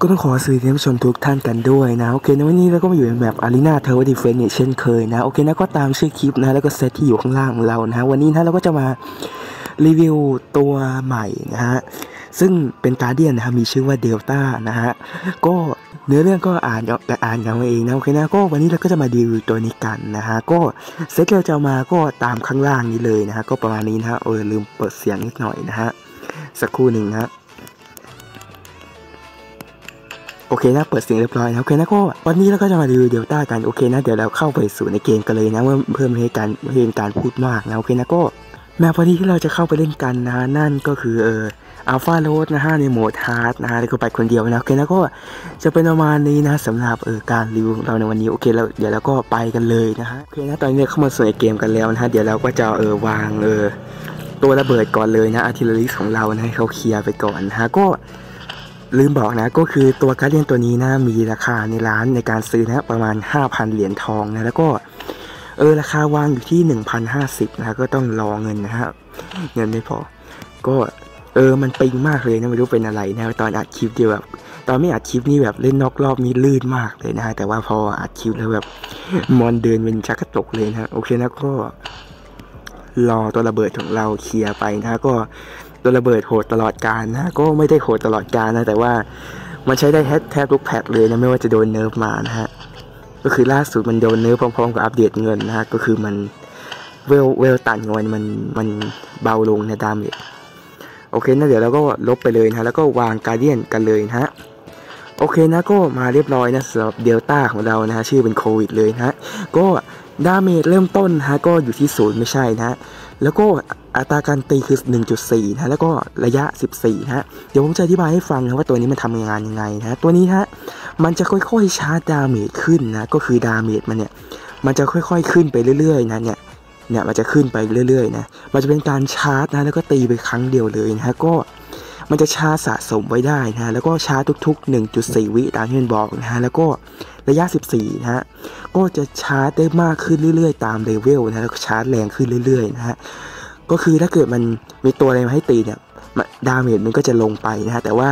ก็ต้องขอสวัสดีท่านผู้ชมทุกท่านกันด้วยนะ โอเคในวันนี้เราก็มาอยู่ในแบบ Arena Tower Defense เนี่ยเช่นเคยนะ โอเคนะก็ตามชื่อคลิปนะ แล้วก็เซตที่อยู่ข้างล่างของเรานะวันนี้นะเราก็จะมารีวิวตัวใหม่นะฮะ ซึ่งเป็น guardian นะครับมีชื่อว่าเดลต้านะฮะ ก็เนื้อเรื่องก็อ่านแต่อ่านกันเองนะโอเคนะก็วันนี้เราก็จะมารีวิวตัวนี้กันนะฮะก็เซตเราจะมาก็ตามข้างล่างนี้เลยนะฮะก็ประมาณนี้นะฮะเออลืมเปิดเสียงนิดหน่อยนะฮะสักครู่หนึ่งนะ โอเคนะเปิดเสียงเรียบร้อยนะโอเคนะก็วันนี้เราก็จะมารีวิวเดลต้ากันโอเคนะเดี๋ยวเราเข้าไปสู่ในเกมกันเลยนะเพิ่มให้การเพิ่มการพูดมากนะโอเคนะก็ map วันนี้ที่เราจะเข้าไปเล่นกันนะนั่นก็คือเออ Alpha Road นะฮะในโหมด hard นะฮะแล้วก็ไปคนเดียวนะโอเคนะก็จะเป็นประมาณนี้นะสำหรับเออการรีวิวเราในวันนี้โอเคแล้วเดี๋ยวเราก็ไปกันเลยนะฮะโอเคนะตอนนี้เข้ามาสู่ในเกมกันแล้วนะฮะเดี๋ยวเราก็จะเออวางเออตัวระเบิดก่อนเลยนะอาร์ติเลอรี่ของเรานะให้เขาเคลียร์ไปก่อนนะฮะก็ ลืมบอกนะก็คือตัวการ์เดียนตัวนี้นะมีราคาในร้านในการซื้อนะประมาณ 5,000 เหรียญทองนะแล้วก็เออราคาวางอยู่ที่ 1,050นะก็ต้องรอเงินนะฮะเงินไม่พอ ก็เออมันปิงมากเลยนะไม่รู้เป็นอะไรนะตอนอัดคลิปเดียวแบบตอนไม่อัดคลิปนี่แบบเล่นนอกรอบนี้ลื่นมากเลยนะฮะแต่ว่าพออัดคลิปแล้วแบบมอนเดินเป็นชักกระตกเลยนะโอเคนะก็รอตัวระเบิดของเราเคลียร์ไปนะก็ ตัวระเบิดโหดตลอดกาลนะ ก็ไม่ได้โหดตลอดกาลนะ แต่ว่ามันใช้ได้แทบทุก patch เลยนะไม่ว่าจะโดน nerf มานะฮะก็คือล่าสุดมันโดน nerf พร้อมๆกับอัปเดตเงินนะฮะก็คือมันเวลเวลตันเงินมันมันเบาลงใน damage โอเคนะเดี๋ยวเราก็ลบไปเลยนะแล้วก็วาง guardian กันเลยนะฮะโอเคนะก็มาเรียบร้อยนะสำหรับเดลต้าของเรานะฮะชื่อเป็นโควิดเลยนะฮะก็ damage เริ่มต้นฮะก็อยู่ที่ศูนย์ไม่ใช่นะฮะแล้วก็อัตราการตีคือ 1.4 นะ แล้วก็ระยะ 14 นะเดี๋ยวผมจะอธิบายให้ฟังนะว่าตัวนี้มันทำงานยังไงนะ ตัวนี้ฮะ มันจะค่อยๆชาร์จ damage ขึ้นนะ ก็คือ damage มันเนี่ย มันจะค่อยๆขึ้นไปเรื่อยๆนะเนี่ย เนี่ยมันจะขึ้นไปเรื่อยๆนะ มันจะเป็นการชาร์จนะ แล้วก็ตีไปครั้งเดียวเลยนะก็มันจะชาร์จสะสมไว้ได้นะ แล้วก็ชาร์จทุกๆ 1.4 วิตามที่มันบอกนะฮะ แล้วก็ระยะ 14 นะฮะ ก็จะชาร์จได้มากขึ้นเรื่อยๆ ตามเลเวลนะ แล้วก็ชาร์จแรงขึ้นเรื่อยๆ นะฮะ ก็คือถ้าเกิดมันมีตัวอะไรมาให้ตีเนี่ย damage มันก็จะลงไปนะฮะแต่ว่า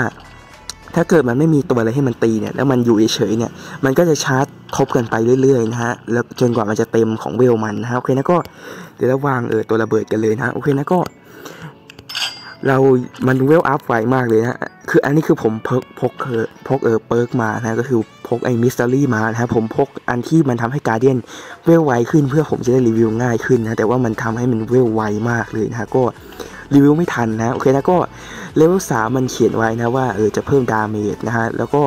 ถ้าเกิดมันไม่มีตัวอะไรให้มันตีเนี่ยแล้วมันอยู่เฉยๆเนี่ยมันก็จะชาร์จทบกันไปเรื่อยๆนะฮะแล้วจนกว่ามันจะเต็มของเวลมันนะฮะโอเคนะก็เดี๋ยวเราวางเออตัวระเบิดกันเลยนะโอเคนะก็ เรามัน level up ไวมากเลยนะ คืออันนี้คือผมพกพกเออพกเออ perk มานะก็คือพกไอ้ mystery มานะผมพกอันที่มันทำให้ guardian เวลไวขึ้นเพื่อผมจะได้รีวิวง่ายขึ้นนะแต่ว่ามันทำให้มันเวลไวมากเลยนะก็รีวิวไม่ทันนะโอเคนะก็เลเวลสามันเขียนไว้นะว่าเออจะเพิ่ม damage นะฮะแล้วก็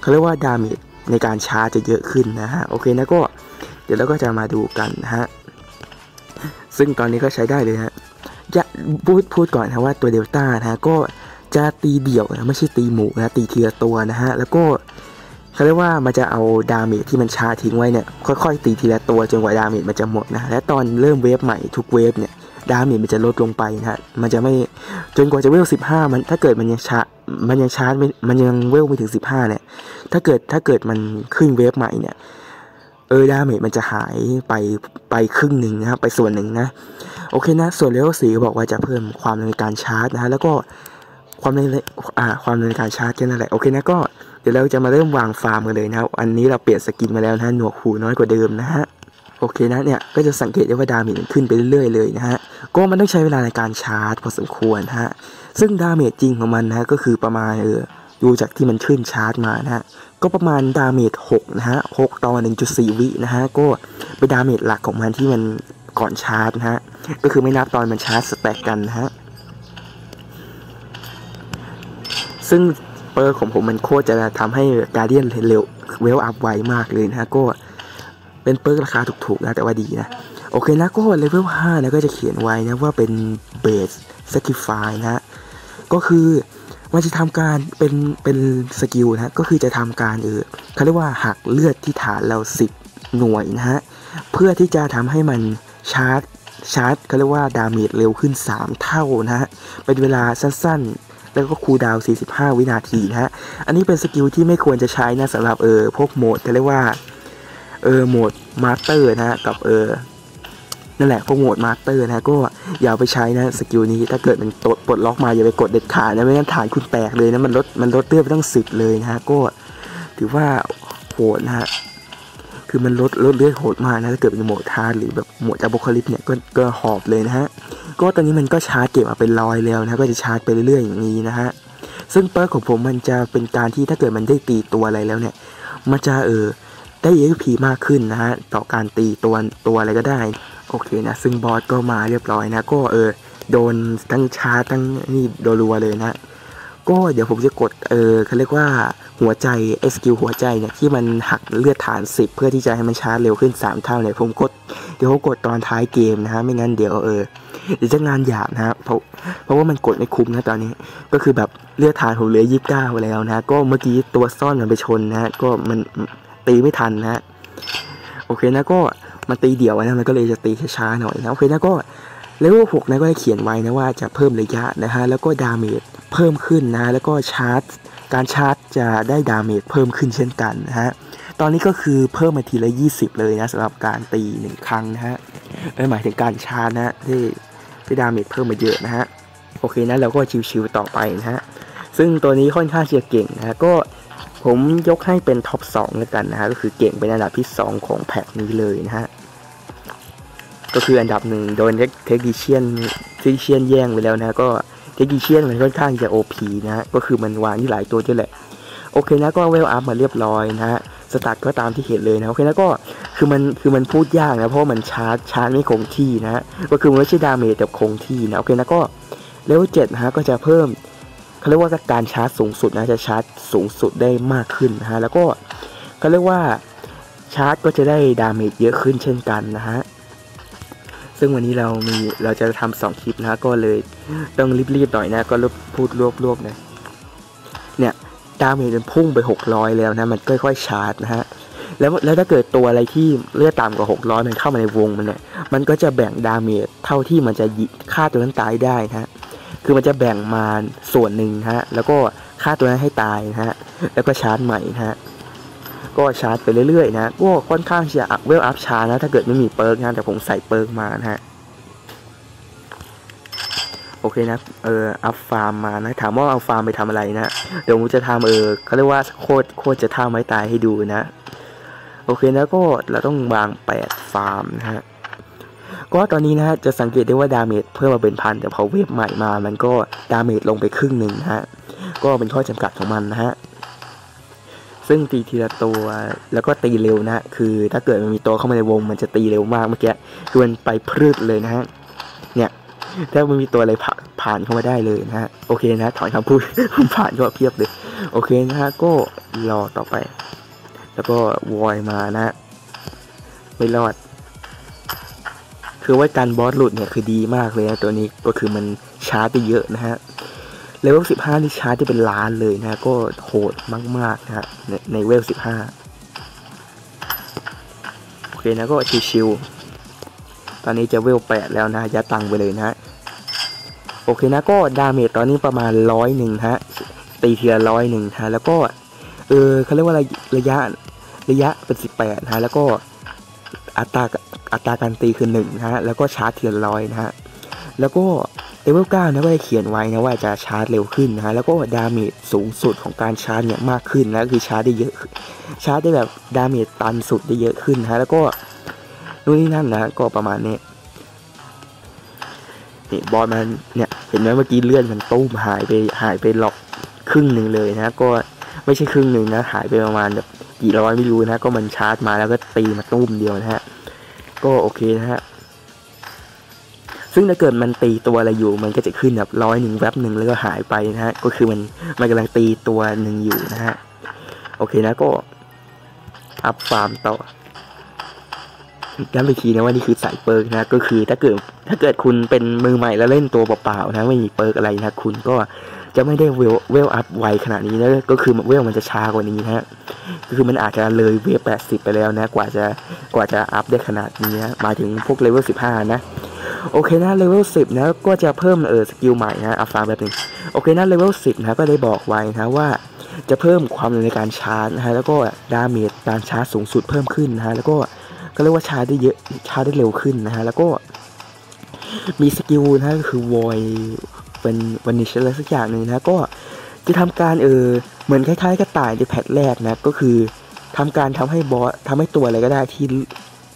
เขาเรียกว่า damage ในการชาร์จจะเยอะขึ้นนะฮะโอเคนะก็เดี๋ยวเราก็จะมาดูกันนะฮะซึ่งตอนนี้ก็ใช้ได้เลยฮะจะพูดพูดก่อนนะว่าตัวเดลต้านะก็ จะตีเดี่ยวนะไม่ใช่ตีหมู่นะตีทีละตัวนะฮะแล้วก็เขาเรียกว่ามันจะเอา damage ที่มันชาร์จทิ้งไว้เนี่ยค่อยๆตีทีละตัวจนกว่า damage มันจะหมดนะและตอนเริ่ม wave ใหม่ทุก wave เนี่ย damage มันจะลดลงไปนะฮะมันจะไม่จนกว่าจะเวล15มันถ้าเกิดมันยังชาร์จมันยังชาร์จมันยังเวลไม่ถึง15เนี่ยถ้าเกิดถ้าเกิดมันขึ้น wave ใหม่เนี่ยเออ damage มันจะหายไปไปครึ่งหนึ่งนะครับไปส่วนหนึ่งนะโอเคนะ ส่วน level สี่บอกว่าจะเพิ่มความในการชาร์จนะฮะแล้วก็ ความในอ่าความในการชาร์จแค่นั้นแหละโอเคนะก็เดี๋ยวเราจะมาเริ่มวางฟาร์มกันเลยนะครับอันนี้เราเปลี่ยน skin มาแล้วนะหนวกหูน้อยกว่าเดิมนะฮะโอเคนะเนี่ยก็จะสังเกตได้ว่า damage ขึ้นไปเรื่อยๆเลยนะฮะก็มันต้องใช้เวลาในการชาร์จพอสมควรฮะซึ่ง damage จริงของมันนะก็คือประมาณเออดูจากที่มันขึ้นชาร์จมานะฮะก็ประมาณ damage 6นะฮะ6ต่อ 1.4 วินะฮะก็เป็น damage หลักของมันที่มันก่อนชาร์จนะฮะก็คือไม่นับตอนมันชาร์จ stack กันนะฮะ ซึ่ง perk ของผมมันโคตรจะทำให้ guardian เร็ว level up ไวมากเลยนะฮะก็เป็น perk ราคาถูกๆนะแต่ว่าดีนะ โอเคนะก็เลเวล5นะก็จะเขียนไว้นะว่าเป็นเบสสกิฟายนะ ก็คือมันจะทำการเป็นเป็น skill นะก็คือจะทำการเออเขาเรียกว่าหักเลือดที่ฐานเรา 10 หน่วยนะฮะเพื่อที่จะทำให้มันชาร์จชาร์จเขาเรียกว่า damage เร็วขึ้น 3 เท่านะฮะเป็นเวลาสั้น แล้วก็ cooldown 45 วินาทีนะฮะ อันนี้เป็น skill ที่ไม่ควรจะใช้นะสำหรับเออพวกโหมดเขาเรียกว่าเออโหมด master นะฮะกับเออนั่นแหละพวกโหมด master นะก็อย่าไปใช้นะ skill นี้ถ้าเกิดมันตดปลดล็อกมาอย่าไปกดเด็ดขาดนะไม่งั้นฐานคุณแตกเลยนะมันลดมันลดเลือดไปตั้งสิบเลยนะฮะก็ถือว่าโหดนะฮะคือมันลดลดเลือดโหดมากนะถ้าเกิดเป็นโหมดทาร์หรือแบบโหมด apocalypse เนี่ยก็ก็หอบเลยนะฮะ ก็ตอนนี้มันก็ชาร์จเก็บมาเป็นร้อยแล้วนะก็จะชาร์จไปเรื่อยๆอย่างนี้นะฮะซึ่ง perk ของผมมันจะเป็นการที่ถ้าเกิดมันได้ตีตัวอะไรแล้วเนี่ย มันจะเออได้ EXP มากขึ้นนะฮะต่อการตีตัวตัวอะไรก็ได้โอเคนะซึ่งบอสก็มาเรียบร้อยนะ ก็เออโดนตั้งชาร์จตั้งนี่โดนรัวเลยนะก็เดี๋ยวผมจะกดเออเขาเรียกว่าหัวใจ S Q หัวใจเนี่ยที่มันหักเลือดฐาน 10 เพื่อที่จะให้มันชาร์จเร็วขึ้น 3 เท่าเนี่ยผมกดเดี๋ยวผมกดตอนท้ายเกมนะฮะไม่งั้นเดี๋ยวเออ เดี๋ยวจะงานหยาบนะฮะเพราะเพราะว่ามันกดไม่คุ้มนะตอนนี้ ก็คือแบบเลือดฐานผมเหลือยี่สิบเก้าแล้วนะ ก็เมื่อกี้ตัวซ่อนมันไปชนนะ ก็มันตีไม่ทันนะโอเคนะก็มันตีเดี่ยวนะมันก็เลยจะตีช้าๆหน่อยนะโอเคนะก็เลเวลหกนะก็ได้เขียนไว้นะว่าจะเพิ่มระยะนะฮะแล้วก็ damage เพิ่มขึ้นนะ แล้วก็ชาร์จการชาร์จจะได้ damage เพิ่มขึ้นเช่นกันนะฮะตอนนี้ก็คือเพิ่มมาทีละ 20 เลยนะสำหรับการตีหนึ่งครั้งนะฮะไม่หมายถึงการชาร์จนะที่ ที่ damage เพิ่มมาเยอะนะฮะโอเคนะเราก็ชิวๆต่อไปนะฮะซึ่งตัวนี้ค่อนข้างจะเก่งนะฮะก็ผมยกให้เป็น top 2แล้วกันนะฮะก็คือเก่งเป็นอันดับที่ 2 ของแพ็คนี้เลยนะฮะก็คืออันดับหนึ่งโดน technician technician แย่งไปแล้วนะก็ technician มันค่อนข้างจะ OP นะฮะก็คือมันวางที่หลายตัวด้วยแหละ โอเคนะก็ level up มาเรียบร้อยนะฮะ stat ก็ตามที่เห็นเลยนะโอเคนะก็คือมันคือมันพูดยากนะเพราะมันชาร์จชาร์จไม่คงที่นะฮะก็คือมันไม่ใช่ damage แต่คงที่นะโอเคนะก็เลเวลเจ็ดนะฮะก็จะเพิ่มเขาเรียกว่าการชาร์จสูงสุดนะจะชาร์จสูงสุดได้มากขึ้นนะฮะแล้วก็เขาเรียกว่าชาร์จก็จะได้ damage เยอะขึ้นเช่นกันนะฮะซึ่งวันนี้เรามีเราจะทำสองคลิปนะก็เลยต้องรีบๆหน่อยนะก็พูดรวบๆนะเนี่ย damage มันพุ่งไป 600 แล้วนะ มันค่อยๆชาร์จนะฮะ แล้วแล้วถ้าเกิดตัวอะไรที่เลือดต่ำกว่า 600 มันเข้ามาในวงมันเนี่ย มันก็จะแบ่ง damage เท่าที่มันจะฆ่าตัวนั้นตายได้นะฮะ คือมันจะแบ่งมาส่วนหนึ่งฮะ แล้วก็ฆ่าตัวนั้นให้ตายนะฮะ แล้วก็ชาร์จใหม่นะฮะ ก็ชาร์จไปเรื่อยๆนะ ก็ค่อนข้างจะ level up ช้านะ ถ้าเกิดไม่มี perk นะ แต่ผมใส่ perk มานะฮะ โอเคนะ เอออัพฟาร์มมานะ ถามว่าเอาฟาร์มไปทำอะไรนะ เดี๋ยวผมจะทำเออเขาเรียกว่าโคตรโคตรจะท่าไม้ตายให้ดูนะ โอเคนะก็เราต้องวางแปดฟาร์มนะฮะ ก็ตอนนี้นะฮะจะสังเกตได้ว่า damage เพิ่มมาเป็นพัน แต่พอ wave ใหม่มา มันก็ damage ลงไปครึ่งหนึ่งนะฮะ ก็เป็นข้อจำกัดของมันนะฮะ ซึ่งตีทีละตัวแล้วก็ตีเร็วนะคือถ้าเกิดมันมีตัวเข้ามาในวง มันจะตีเร็วมากเมื่อกี้คือมันไปพรืดเลยนะฮะ เนี่ย ถ้ามันมีตัวอะไรผ่านผ่านเข้ามาได้เลยนะฮะโอเคนะถอนคำพูดผ่านก็เพียบเลย โอเคนะฮะก็รอต่อไป แล้วก็วอยมานะ ไม่รอด คือว่าการบอสหลุดเนี่ยคือดีมากเลยนะตัวนี้ก็คือมันชาร์จได้เยอะนะฮะเลเวลสิบห้านี่ชาร์จได้เป็นล้านเลยนะก็โหดมาก ๆ นะฮะในเวลสิบห้าโอเคนะก็ชิวๆ อนนี้จะเวลแปดแล้วนะยัดตังไปเลยนะฮะโอเคนะก็ damage ตอนนี้ประมาณร้อยหนึ่งฮะตีทีละร้อยหนึ่งฮะแล้วก็เออเขาเรียกว่าระยะระยะเป็นสิบแปดฮะแล้วก็อัตราอัตราการตีคือหนึ่งฮะแล้วก็ชาร์จทีละร้อยนะฮะแล้วก็เลเวลเก้านะก็ได้เขียนไว้นะว่าจะชาร์จเร็วขึ้นนะฮะแล้วก็ damage สูงสุดของการชาร์จเนี่ยมากขึ้นนะคือชาร์จได้เยอะชาร์จได้แบบ damage ตันสุดได้เยอะขึ้นฮะแล้วก็ นู่นนี่นั่นนะก็ประมาณนี้นี่บอลมันเนี่ยเห็นไหมเมื่อกี้เลื่อนมันตุ้มหายไปหายไปหลอกครึ่งหนึ่งเลยนะ ก็ไม่ใช่ครึ่งหนึ่งนะหายไปประมาณแบบกี่ร้อยไม่รู้นะ ก็มันชาร์จมาแล้วก็ตีมาตุ้มเดียวนะฮะก็โอเคนะฮะซึ่งถ้าเกิดมันตีตัวอะไรอยู่ มันก็จะขึ้นแบบร้อยหนึ่งแวบหนึ่งแล้วก็หายไปนะฮะก็คือมันมันกำลังตีตัวหนึ่งอยู่นะฮะโอเคนะก็อัพฟาร์มต่อ ย้ำอีกทีนะว่านี่คือสาย perk นะก็คือถ้าเกิดถ้าเกิดคุณเป็นมือใหม่แล้วเล่นตัวเปล่าๆนะไม่มี perk อะไรนะคุณก็จะไม่ได้เวลเวลอัพไวขนาดนี้นะก็คือเวลมันจะช้ากว่านี้นะก็คือมันอาจจะเลยเวลแปดสิบไปแล้วนะ กว่าจะกว่าจะอัพได้ขนาดนี้นะมาถึงพวกเลเวลสิบห้านะโอเคนะเลเวลสิบนะก็จะเพิ่มเออ skill ใหม่นะอัพฟาร์มแป๊บนึงโอเคนะเลเวลสิบนะก็ได้บอกไว้นะว่าจะเพิ่มความเร็วในการชาร์จนะฮะแล้วก็ damage การชาร์จสูงสุดเพิ่มขึ้นนะฮะแล้วก็ ก็เรียกว่าชาร์จได้เยอะชาร์จได้เร็วขึ้นนะฮะแล้วก็มี skill นะก็คือ void เป็น vanish อะไรสักอย่างหนึ่งนะก็จะทำการเออเหมือนคล้ายๆกระต่ายในแพทแรกนะก็คือทำการทำให้บอสทำให้ตัวอะไรก็ได้ที่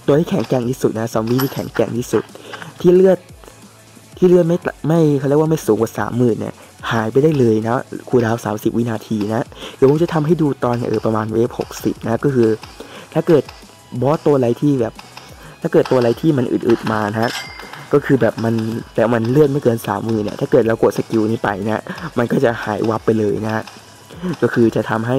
ตัวที่แข็งแกร่งที่สุดนะซอมบี้ที่แข็งแกร่งที่สุด ที่เลือดที่เลือดไม่ไม่เขาเรียกว่าไม่สูงกว่าสามหมื่นเนี่ยหายไปได้เลยนะ cooldown สามสิบวินาทีนะเดี๋ยวผมจะทำให้ดูตอนเออประมาณ wave หกสิบนะก็คือ ถ้าเกิด บอสตัวอะไรที่แบบ ถ้าเกิดตัวอะไรที่มันอึดๆมานะฮะก็คือแบบมันแต่มันเลือดไม่เกินสามหมื่นเนี่ยถ้าเกิดเรากด skill นี้ไปนะมันก็จะหายวับไปเลยนะฮะก็คือจะทำให้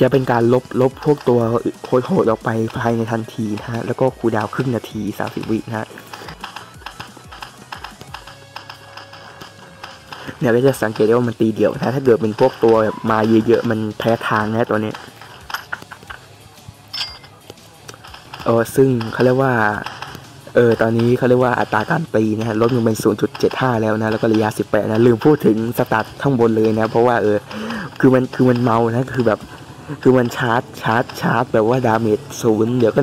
จะเป็นการลบลบพวกตัวโหดๆออกไปภายในทันทีนะฮะแล้วก็คูดาวครึ่งนาทีสามสิบวินะฮะเนี่ยก็จะสังเกตได้ว่ามันตีเดี่ยวนะ ถ้าเกิดเป็นพวกตัวแบบมาเยอะๆมันแพ้ทางนะตัวนี้ เออซึ่งเขาเรียกว่าเออตอนนี้เขาเรียกว่าอัตราการตีนะฮะลดลงเป็น 0.75 แล้วนะ แล้วก็ระยะ 18 นะ ลืมพูดถึงสตาร์ทข้างบนเลยนะ เพราะว่าเออ คือมันคือมันเมานะ คือแบบคือมันชาร์จชาร์จชาร์จแบบว่า damage ศูนย์เดี๋ยวก็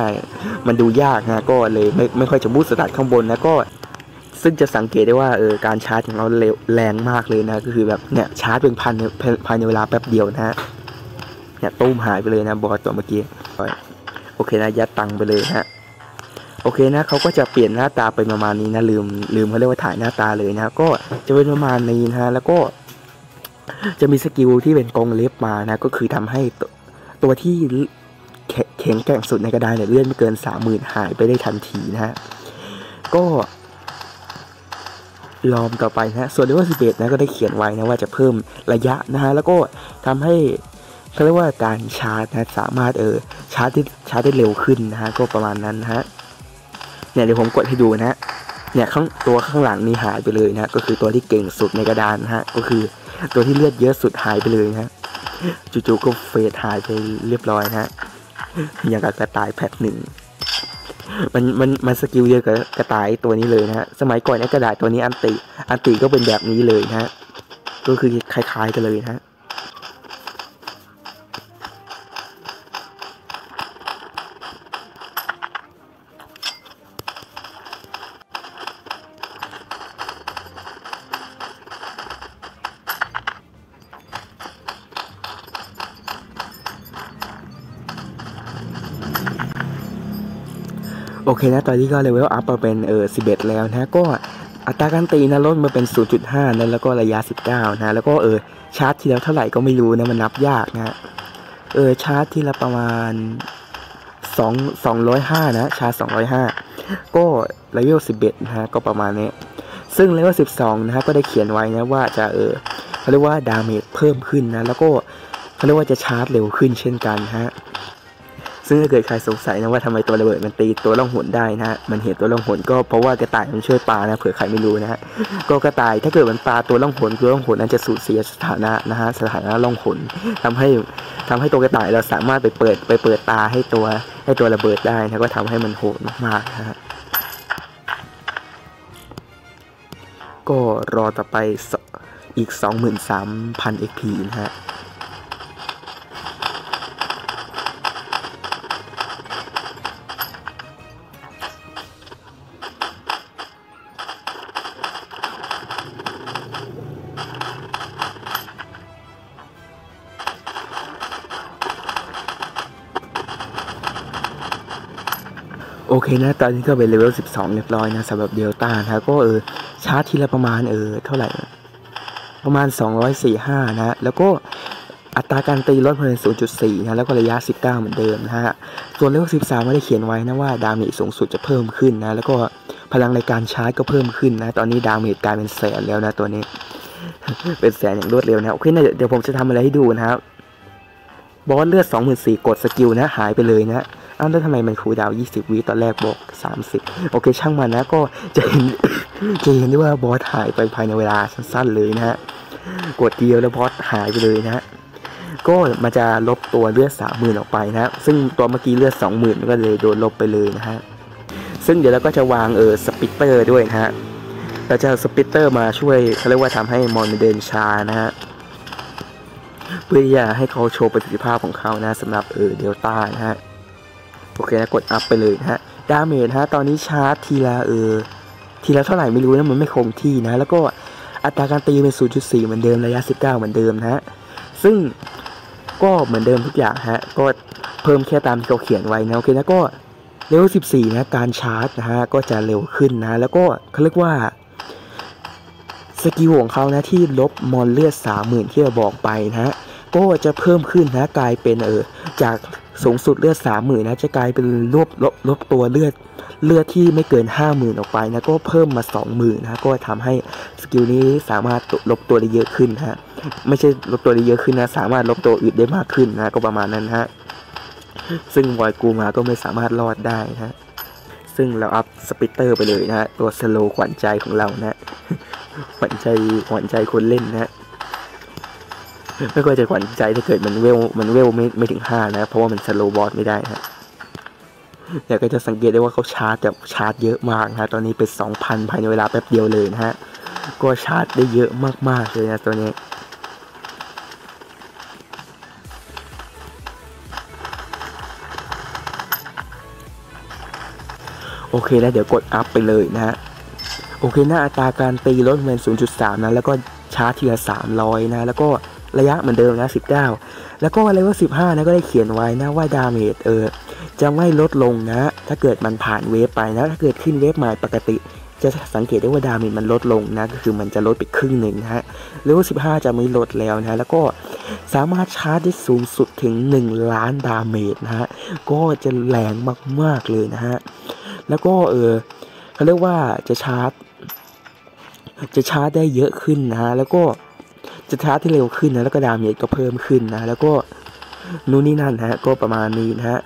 105 มันดูยากนะก็เลยไม่ไม่ค่อยจะบูสต์สตาร์ทข้างบนนะก็ ซึ่งจะสังเกตได้ว่าเออการชาร์จของเราเร็วแรงมากเลยนะ ก็คือแบบเนี่ยชาร์จเป็นพันภายในเวลาแป๊บเดียวนะฮะเนี่ยตุ้มหายไปเลยนะบอสตัวเมื่อกี้ โอเคนะยัดตังไปเลยฮะโอเคนะเขาก็จะเปลี่ยนหน้าตาไปประมาณนี้นะลืมลืมเขาเรียกว่าถ่ายหน้าตาเลยนะก็จะเป็นประมาณนี้นะแล้วก็จะมี skill ที่เป็นกองเล็บมานะก็คือทำให้ตัวที่แข็งแกร่งสุดในกระดานเนี่ยเลือดไม่เกินสามหมื่นหายไปได้ทันทีนะฮะก็ลอมต่อไปนะส่วนเลเวลสิบเอ็ดนะก็ได้เขียนไว้นะว่าจะเพิ่มระยะนะฮะแล้วก็ทำให้ เขาเรียกว่าการชาร์จนะสามารถเออชาร์จได้ชาร์จได้เร็วขึ้นนะฮะก็ประมาณนั้นนะฮะเนี่ยเดี๋ยวผมกดให้ดูนะฮะเนี่ยข้างตัวข้างหลังนี่หายไปเลยนะก็คือตัวที่เก่งสุดในกระดานนะฮะก็คือตัวที่เลือดเยอะสุดหายไปเลยนะฮะจู่ๆก็ fade หายไปเรียบร้อยนะฮะอย่างกับกระต่าย part หนึ่งมันมันมัน skill เดียวกับกระต่ายตัวนี้เลยนะฮะสมัยก่อนไอ้กระต่ายตัวนี้ ulti ulti ก็เป็นแบบนี้เลยนะฮะก็คือคล้ายๆกันเลยนะฮะ โอเคนะ ตอนนี้ก็ level up มาเป็นเออ11 แล้วนะ ก็อัตราการตีนะลดมาเป็น 0.5 นะแล้วก็ระยะ 19 นะ แล้วก็เออชาร์จทีแล้วเท่าไหร่ก็ไม่รู้นะ มันนับยากนะเออชาร์จทีละประมาณ2 205 นะ ชาร์จ 205 ก็เลเวล11 นะฮะก็ประมาณนี้ ซึ่งเลเวล12 นะฮะก็ได้เขียนไว้นะว่าจะเออเขาเรียกว่า damage เพิ่มขึ้นนะ แล้วก็เขาเรียกว่าจะชาร์จเร็วขึ้นเช่นกันฮะ ซึ่งถ้าเกิดใครสงสัยนะว่าทำไมตัวระเบิดมันตีตัวล่องหนได้นะฮะมันเห็นตัวล่องหนก็เพราะว่ากระต่ายมันช่วยปลานะเผื่อใครไม่รู้นะฮะก็กระต่ายถ้าเกิดมันปลาตัวล่องหนตัวล่องหนนั้นจะสูญเสียสถานะนะฮะสถานะล่องหนทำให้ทำให้ตัวกระต่ายเราสามารถไปเปิดไปเปิดตาให้ตัวให้ตัวระเบิดได้นะก็ทำให้มันโหดมากๆนะฮะก็รอต่อไปอีก 23,000 XP นะฮะ อเคนะตอนนี้ก็เป็นเลเวล 12 เรียบร้อยนะสำหรับเดลต้านะก็เออชาร์จทีละประมาณเออเท่าไหร่ ประมาณ 245 นะ แล้วก็อัตราการตีลดเพิ่ม0.4 นะ แล้วก็ระยะ 19 เหมือนเดิมนะฮะ ส่วนเลเวล 13 ไม่ได้เขียนไว้นะว่า damage สูงสุดจะเพิ่มขึ้นนะ แล้วก็พลังในการชาร์จก็เพิ่มขึ้นนะ ตอนนี้ damage กลายเป็นแสนแล้วนะตัวนี้ เป็นแสนอย่างรวดเร็วนะ โอเคนะเดี๋ยวผมจะทำอะไรให้ดูนะครับ บอสเลือด 24,000กด skill นะ หายไปเลยนะ อ้าวแล้วทำไมมัน cooldown 20 วิตอนแรกบอก 30 โอเคช่างมันนะก็จะเห็นจะเห็นได้ว่าบอสหายไปภายในเวลาสั้นๆเลยนะฮะกดเดียวแล้วบอสหายไปเลยนะฮะก็มันจะลบตัวเลือดสามหมื่นออกไปนะซึ่งตัวเมื่อกี้เลือดสองหมื่นก็เลยโดนลบไปเลยนะฮะซึ่งเดี๋ยวเราก็จะวางเออสปิตเตอร์ด้วยนะฮะเราจะสปิตเตอร์มาช่วยเขาเรียกว่าทำทำให้ mon เดินช้านะฮะเพื่อที่จะให้เขาโชว์ประสิทธิภาพของเขานะสำหรับเออเดลต้านะฮะ โอเคนะกด up ไปเลยนะฮะ damage ฮะตอนนี้ชาร์จทีละเออทีละเท่าไหร่ไม่รู้นะมันไม่คงที่นะแล้วก็อัตราการตีเป็น 0.4 เหมือนเดิมระยะ 19 เหมือนเดิมนะฮะซึ่งก็เหมือนเดิมทุกอย่างฮะก็เพิ่มแค่ตามที่เขาเขียนไว้นะโอเคนะก็เลเวล14 นะการชาร์จนะฮะก็จะเร็วขึ้นนะ แล้วก็เขาเรียกว่า skill ของเขานะที่ลบ mon เลือด30,000 ที่เราบอกไปนะฮะก็จะเพิ่มขึ้นนะกลายเป็นเออจาก สูงสุดเลือด30,000นะจะกลายเป็นลบลบลบตัวเลือดเลือดที่ไม่เกิน50,000ออกไปนะก็เพิ่มมา20,000นะก็ทำให้ skill นี้สามารถลบตัวได้เยอะขึ้นฮะไม่ใช่ลบตัวได้เยอะขึ้นนะสามารถลบตัวอื่นได้มากขึ้นนะก็ประมาณนั้นฮะซึ่งวอยกูมาก็ไม่สามารถรอดได้นะซึ่งเรา up สปิเตอร์ไปเลยนะฮะตัว slow ขวัญใจของเรานะขวัญใจขวัญใจคนเล่นนะ ไม่ก็จะขวัญใจถ้าเกิดมันเวลมันเวลไม่ไม่ถึงห้านะ เพราะว่ามันสโลบอสไม่ได้ฮะแต่ก็จะสังเกตได้ว่าเขาชาร์จแบบชาร์จเยอะมากนะตอนนี้เป็นสองพันภายในเวลาแป๊บเดียวเลยนะฮะ ก็ชาร์จได้เยอะมากๆเลยนะตัวนี้โอเคแล้วเดี๋ยวกด up ไปเลยนะฮะ โอเคหน้าอัตราการตีลดเป็น0.3 นะ แล้วก็ชาร์จทีละ300 นะ แล้วก็ ระยะเหมือนเดิมนะ19 แล้วก็เลเวล15 นะก็ได้เขียนไว้นะว่า damage เออจะไม่ลดลงนะ ถ้าเกิดมันผ่าน wave ไปนะ ถ้าเกิดขึ้น wave ใหม่ปกติ จะสังเกตได้ว่า damage มันลดลงนะ ก็คือมันจะลดไปครึ่งหนึ่งนะฮะเลเวล15 จะไม่ลดแล้วนะ แล้วก็สามารถชาร์จได้สูงสุดถึง 1 ล้าน damage นะฮะ ก็จะแรงมากๆเลยนะฮะ แล้วก็เออเขาเรียกว่าจะชาร์จ จะชาร์จได้เยอะขึ้นนะแล้วก็ จะชาร์จที่เร็วขึ้นนะแล้วก็ damage ก็เพิ่มขึ้นนะแล้วก็นู่นนี่นั่นนะฮะก็ประมาณนี้นะฮะ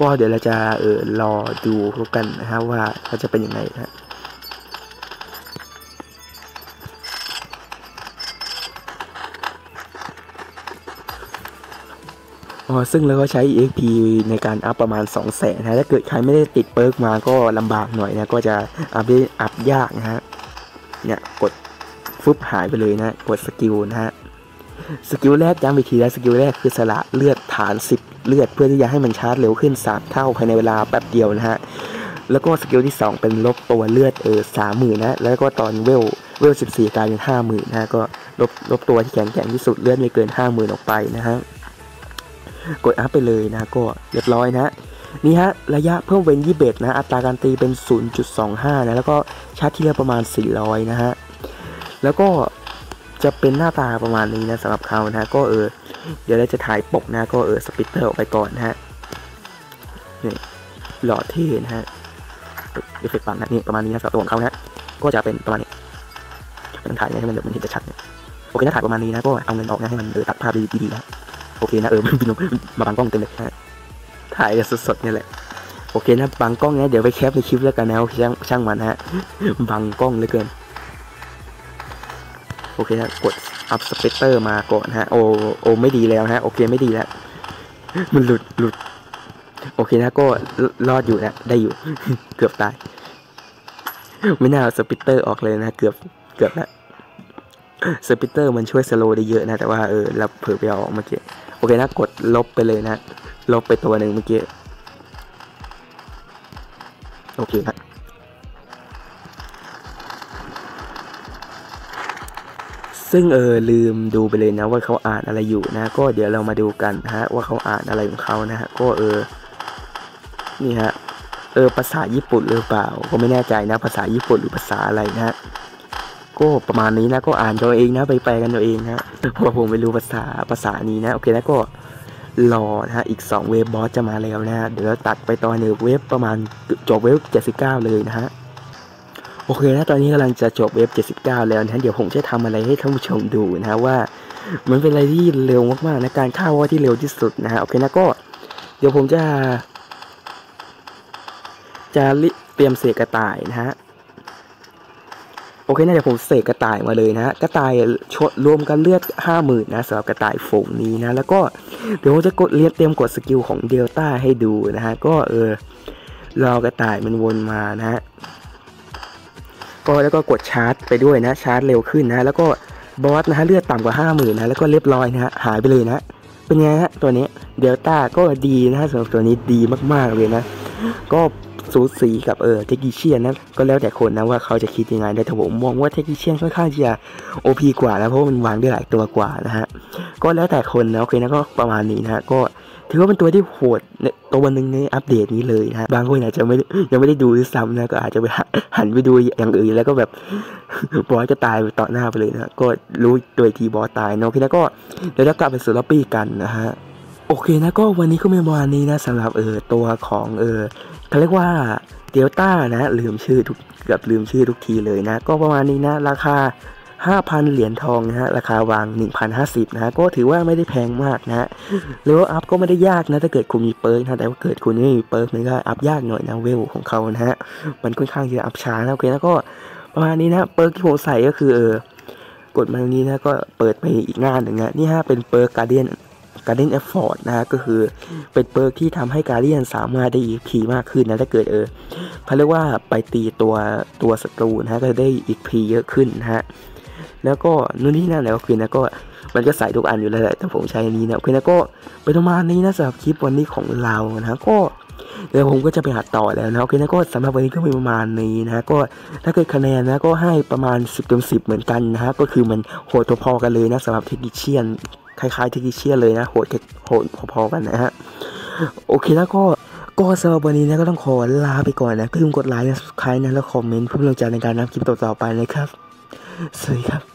ก็เดี๋ยวเราจะเออรอดูกันนะฮะว่าเขาจะเป็นยังไงนะฮะอ๋อซึ่งเราก็ใช้ EXP ในการ up ประมาณ 2 0 0แสนนะถ้าเกิดใครไม่ได้ติด perk มาก็ลำบากหน่อยนะ ก็จะ up ได้ up ยากนะฮะ เนี่ย กด ฟึบหายไปเลยนะกด skill นะฮะ skill แรกย้ำอีกทีนะ skill แรกคือสละเลือดฐาน 10 เลือดเพื่อที่จะให้มันชาร์จเร็วขึ้น 3 เท่าภายในเวลาแป๊บเดียวนะฮะแล้วก็ skill ที่ 2 เป็นลบตัวเลือดเออสามหมื่นนะแล้วก็ตอนเวลเวล14กลายเป็นห้าหมื่นนะก็ลบลบตัวที่แข็งแกร่งที่สุดเลือดไม่เกินห้าหมื่นออกไปนะฮะกด up ไปเลยนะก็เรียบร้อยนะนี่ฮะระยะเพิ่มเป็นยี่เอ็ดนะอัตราการตีเป็น 0.25นะแล้วก็ชาร์จทีละประมาณ 400 นะฮะ แล้วก็จะเป็นหน้าตาประมาณนี้นะสำหรับเขานะก็เออ เดี๋ยวเราจะถ่ายปกนะก็เออสปิตเตอร์ออกไปก่อนนะฮะนี่หล่อเท่นะฮะเอฟเฟกต์ปังนะนี่ประมาณนี้นะสำหรับตัวของเขานะก็จะเป็นประมาณนี้มันถ่ายให้มันมันเห็นชัดโอเคนะถ่ายประมาณนี้นะก็เอาเงินออกนะให้มันเออตัดภาพดีๆนะโอเคนะเออมันบินมาบังกล้องเต็มเลยนะถ่ายสดๆนี่แหละโอเคนะบังกล้องเนี้ยเดี๋ยวไป cap ในคลิปแล้วกันนะช่างช่างมันฮะบังกล้องเหลือเกิน โอเคนะกด up สเปกเตอร์มาก่อนฮะโอโอไม่ดีแล้วฮะโอเคไม่ดีแล้ว มันหลุดหลุด โอเคนะก็รอดอยู่นะได้อยู่ เกือบตาย ไม่น่าสปิตเตอร์ออกเลยนะเกือบเกือบแล้วสปิตเตอร์มันช่วย slow ได้เยอะนะ แต่ว่าเออเราเผลอไปเอาออกเมื่อกี้โอเคนะกดลบไปเลยนะ ลบไปตัวหนึ่งเมื่อกี้ โอเคนะ ซึ่งเออลืมดูไปเลยนะว่าเขาอ่านอะไรอยู่นะ ก็เดี๋ยวเรามาดูกันฮะว่าเขาอ่านอะไรของเขานะฮะก็เออนี่ฮะเออภาษาญี่ปุ่นหรือเปล่า ก็ไม่แน่ใจนะ ภาษาญี่ปุ่นหรือภาษาอะไรนะฮะก็ประมาณนี้นะก็อ่านตัวเองนะไปแปลกันตัวเองนะเพราะผมไม่รู้ภาษาภาษานี้นะโอเคนะก็รอนะฮะอีก 2 เวฟบบอสจะมาแล้วนะฮะเดี๋ยวเราตัดไปตอนหนึ่งเวฟประมาณจบเวฟ79 เลยนะฮะ โอเคนะตอนนี้กำลังจะจบเวฟ79 แล้วนะเดี๋ยวผมจะทำอะไรให้ท่านผู้ชมดูนะฮะว่า มันเป็นอะไรที่เร็วมากๆนะการฆ่าวอที่เร็วที่สุดนะฮะโอเคนะก็ เดี๋ยวผมจะ จะเตรียมเสกกระต่ายนะฮะโอเคนะเดี๋ยวผมเสกกระต่ายมาเลยนะฮะกระต่ายชดรวมกันเลือดห้าหมื่นนะสำหรับกระต่ายฝูงนี้นะ แล้วก็เดี๋ยวผมจะกดเรียนเตรียมกด skill ของเดลต้าให้ดูนะฮะก็เออรอกระต่ายมันวนมานะฮะ ก็แล้วก็กดชาร์จไปด้วยนะชาร์จเร็วขึ้นนะแล้วก็บอสนะฮะเลือดต่ำกว่าห้าหมื่นนะแล้วก็เรียบร้อยนะฮะหายไปเลยนะเป็นไงฮะตัวนี้เดลต้าก็ดีนะฮะสำหรับตัวนี้ดีมากๆเลยนะ ก็สูสีกับเออเทคนิเชียนนะก็แล้วแต่คนนะว่าเขาจะคิดยังไงแต่ผมมองว่าเทคนิเชียนค่อนข้างจะโอพีกว่านะเพราะว่ามันวางได้หลายตัวกว่านะฮะก็แล้วแต่คนนะโอเคนะก็ประมาณนี้นะฮะก็ ถือว่าเป็นตัวที่โหดในตัวหนึ่งในอัปเดตนี้เลยนะบางคนอาจจะไม่ยังไม่ได้ดูซ้ำนะก็อาจจะไปหันไปดูอย่างอื่นแล้วก็แบบบอสจะตายไปต่อหน้าไปเลยนะก็รู้โดยทีบอสตายเนาะโอเคนะก็เดี๋ยวเรากลับไปสู่ล็อบบี้กันนะฮะโอเคนะก็วันนี้ก็เป็นวันนี้นะสำหรับเออตัวของเออเขาเรียกว่าเดลต้านะลืมชื่อทุกเกือบลืมชื่อทุกทีเลยนะ ก็ประมาณนี้นะ ราคา 5,000 เหรียญทองนะฮะ ราคาวาง 1,050 นะฮะ ก็ถือว่าไม่ได้แพงมากนะฮะแล้วอัพก็ไม่ได้ยากนะ ถ้าเกิดคุณมี perk นะ แต่ว่าเกิดคุณไม่มี perk นี่ก็อัพยากหน่อยนะ เวลของเขานะฮะ มันค่อนข้างจะอัพช้านะ โอเค แล้วก็ประมาณนี้นะ perk ที่ผมใส่ก็คือเออกดมาตรงนี้นะก็เปิดไปอีกหน้าหนึ่งนะนี่ฮะเป็น perk guardian guardian effort นะฮะก็คือเป็น perk ที่ทำให้ guardian สามารถได้ EP มากขึ้นนะถ้าเกิดเออเขาเรียกว่าไปตีตัวตัวศัตรูนะฮะก็จะได้ EP เยอะขึ้นนะฮะ แล้วก็นู่นนี่นั่นแล้วคือนะก็มันก็ใส่ทุกอันอยู่แล้วแหละแต่ผมใช้นี้นะโอเคนะก็เป็นประมาณนี้นะสำหรับคลิปวันนี้ของเรานะก็เดี๋ยวผมก็จะไปหัดต่อแล้วนะโอเคนะก็สำหรับวันนี้ก็เป็นประมาณนี้นะก็ถ้าเกิดคะแนนนะก็ให้ประมาณ 10เต็ม10 เหมือนกันนะฮะก็คือมันโหดพอๆกันเลยนะสำหรับเทคนิคเชียนคล้ายๆเทคนิคเชียนเลยนะโหดแค่โหดพอๆกันนะฮะโอเคแล้วก็ก็สำหรับวันนี้นะก็ต้องขอลาไปก่อนนะก็อย่าลืมกดไลค์นะสุดท้ายนะแล้วคอมเมนต์เพื่อเป็นกำลังใจในการนำคลิปต่อๆไปนะครับสวัสดีครับ